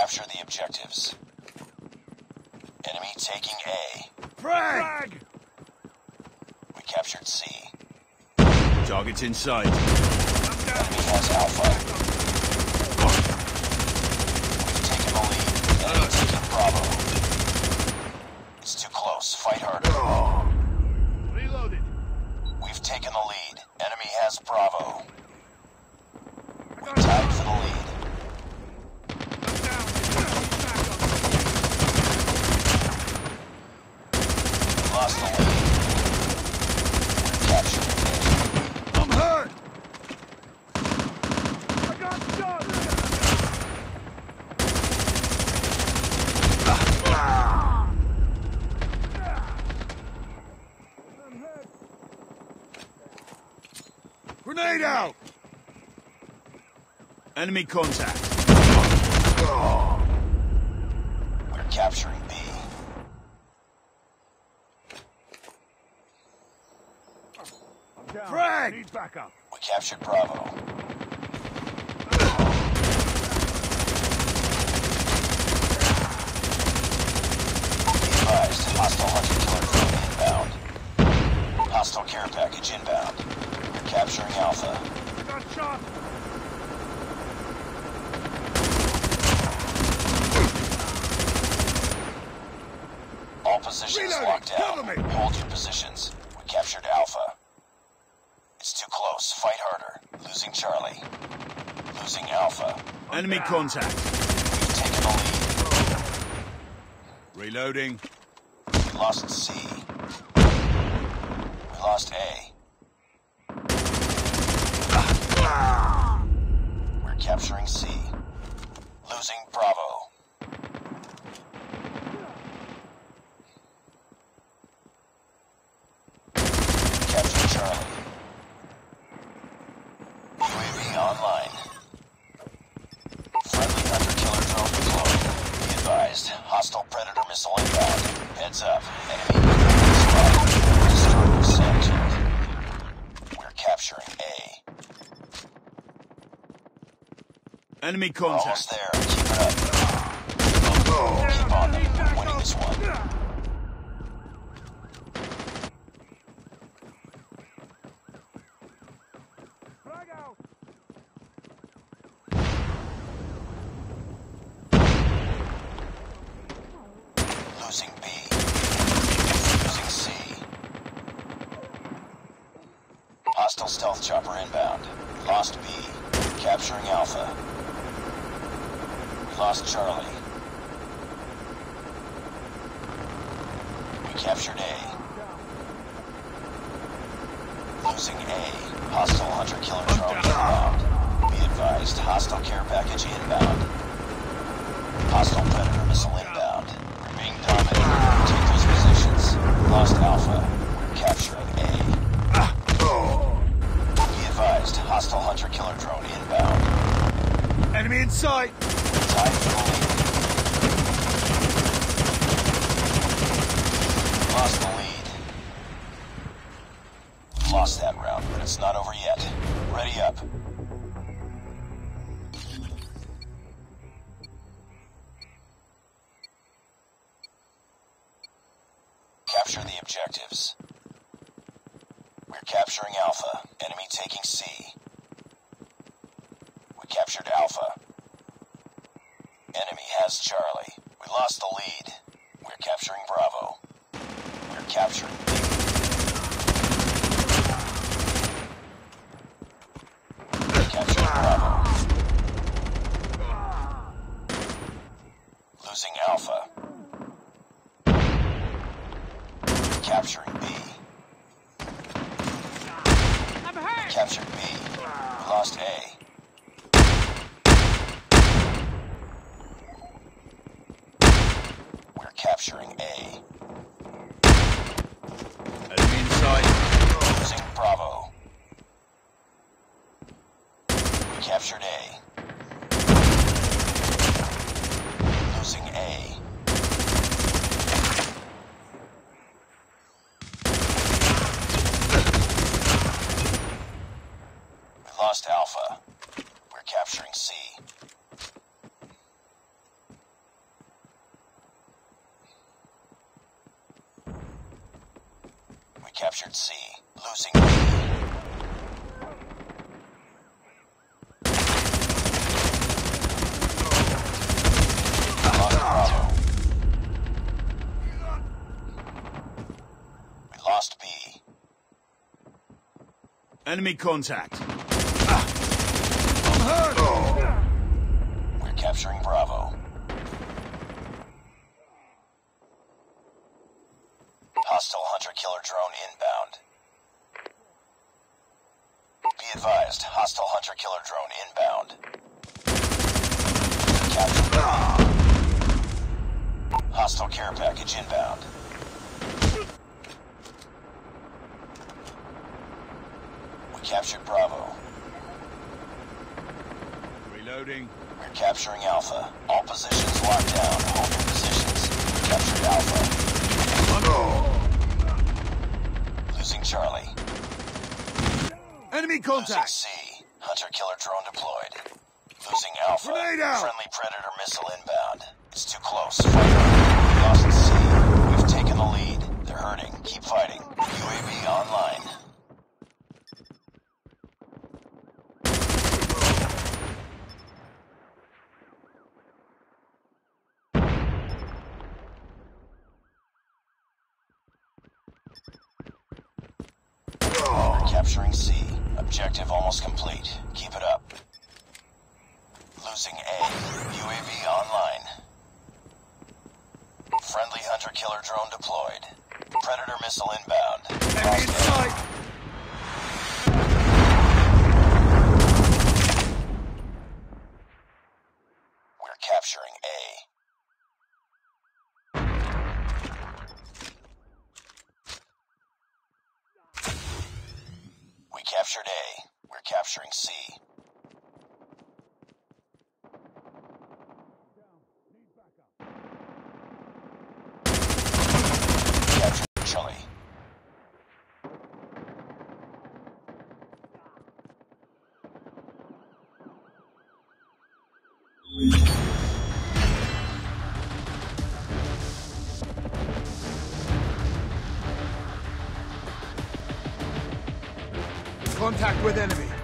Capture the objectives. Enemy taking A. Frag! We captured C. Target's in sight. Enemy has Alpha. We've taken the lead. Enemy taking Bravo. It's too close. Fight harder. Reloaded. We've taken the lead. Enemy has Bravo. I got Tied for the lead. I'm down. Back up. We lost the lead. We're capturing A. I'm hurt! I got shot. Grenade out! Enemy contact. We're capturing B. I'm. Frag! Need backup. We captured Bravo. Be advised, hostile hunter killer drone inbound. Hostile care package inbound. We're capturing Alpha. All positions Reloading. locked down. Hold your positions. We captured Alpha. It's too close. Fight harder. Losing Charlie. Losing Alpha. Enemy contact. We've taken the lead. Reloading. We lost C. We lost A. We're capturing C. Losing Bravo. Capture Charlie. UAV online. Friendly hunter-killer drone deployed. Be advised, hostile predator missile inbound. Heads up. Enemy UAV spotted. We're capturing A. Enemy We're almost contact. there. Keep it up. Keep on them. We're winning this one. Frag out. Losing B. Losing C. Hostile stealth chopper inbound. Lost B. Capturing Alpha. We lost Charlie. We captured A. Losing A. Hostile hunter killer drone inbound. Be advised, hostile care package inbound. Hostile predator missile inbound. We're being dominated. Take those positions. Lost Alpha. We're capturing A. Be advised, hostile hunter killer drone inbound. Enemy in sight. For the lead. Lost the lead. Lost that round, but it's not over yet. Ready up. Capture the objectives. We're capturing Alpha. Enemy taking C. We captured Alpha. Has Charlie. We lost the lead. We're capturing Bravo. We're capturing We're capturing Bravo. Losing Alpha. Capturing B. I'm hurt. Captured B. We lost A. We're capturing A. Enemy in sight. Losing Bravo. We captured A. Losing A. We lost Alpha. We're capturing C. captured C, losing B. Lost Bravo. We lost B. Enemy contact. We're capturing Bravo. Hunter-killer drone inbound. Be advised, hostile hunter-killer drone inbound. Capture. Hostile care package inbound. We captured Bravo. Reloading. We're capturing Alpha. All positions locked down. Hold your positions. We captured Alpha. Losing Charlie. Enemy Losing contact. C. Hunter-killer drone deployed. Losing Alpha. Grenade out. Friendly Predator missile inbound. It's too close. Fight. Lost C. We've taken the lead. They're hurting. Keep fighting. UAV online. Capturing C. Objective almost complete. Keep it up. Losing A. UAV online. Friendly hunter-killer drone deployed. Predator missile inbound. Enemy in sight. We're capturing A. We captured A. We're capturing C. Contact with enemy.